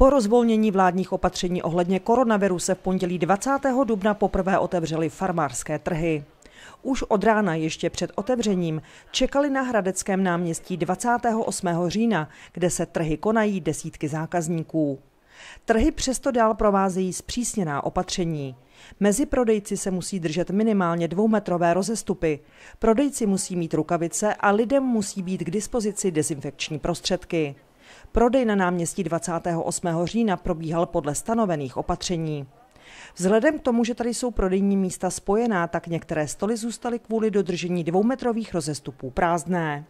Po rozvolnění vládních opatření ohledně koronaviru se v pondělí 20. dubna poprvé otevřely farmářské trhy. Už od rána ještě před otevřením čekali na Hradeckém náměstí 28. října, kde se trhy konají desítky zákazníků. Trhy přesto dál provázejí zpřísněná opatření. Mezi prodejci se musí držet minimálně dvoumetrové rozestupy. Prodejci musí mít rukavice a lidem musí být k dispozici dezinfekční prostředky. Prodej na náměstí 28. října probíhal podle stanovených opatření. Vzhledem k tomu, že tady jsou prodejní místa spojená, tak některé stoly zůstaly kvůli dodržení dvoumetrových rozestupů prázdné.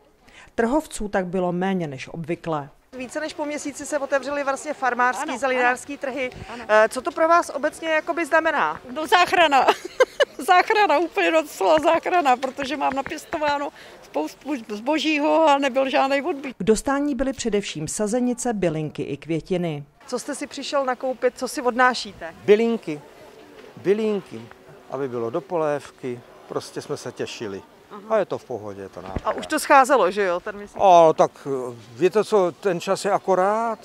Trhovců tak bylo méně než obvykle. Více než po měsíci se otevřely vlastně farmářský, zelinářský trhy. Ano. Co to pro vás obecně jakoby znamená? No záchrana. Záchrana, úplně docela záchrana, protože mám napěstováno spoustu zbožího a nebyl žádný odbyt. K dostání byly především sazenice, bylinky i květiny. Co jste si přišel nakoupit, co si odnášíte? Bylinky, bylinky, aby bylo do polévky, prostě jsme se těšili. Aha. A je to v pohodě, je to nápad. A už to scházelo, že jo, ten měsíc? A tak víte co, ten čas je akorát.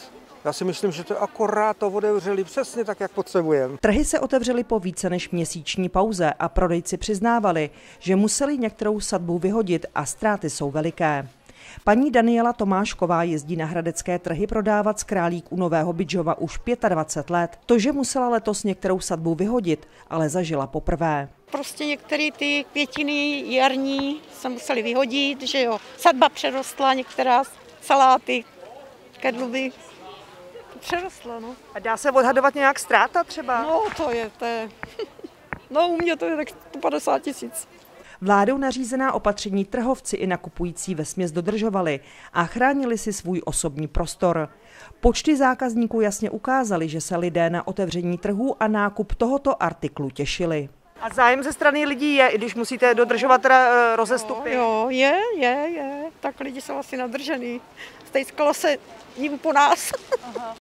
Já si myslím, že to akorát to otevřeli přesně tak, jak potřebujeme. Trhy se otevřely po více než měsíční pauze a prodejci přiznávali, že museli některou sadbu vyhodit a ztráty jsou veliké. Paní Daniela Tomášková jezdí na hradecké trhy prodávat z králík u Nového Bydžova už 25 let. To, že musela letos některou sadbu vyhodit, ale zažila poprvé. Prostě některé ty květiny jarní se museli vyhodit, že jo. Sadba přerostla, některá saláty, kedluby přerostla, no. A dá se odhadovat nějak ztráta třeba? No, to je, to je, no u mě to je tak 150 tisíc. Vládou nařízená opatření trhovci i nakupující ve směs dodržovali a chránili si svůj osobní prostor. Počty zákazníků jasně ukázaly, že se lidé na otevření trhů a nákup tohoto artiklu těšili. A zájem ze strany lidí je, i když musíte dodržovat teda eh, rozestupy? Jo, je, je, je. Tak lidi jsou asi nadržený. Stejskalo se ním po nás. Aha.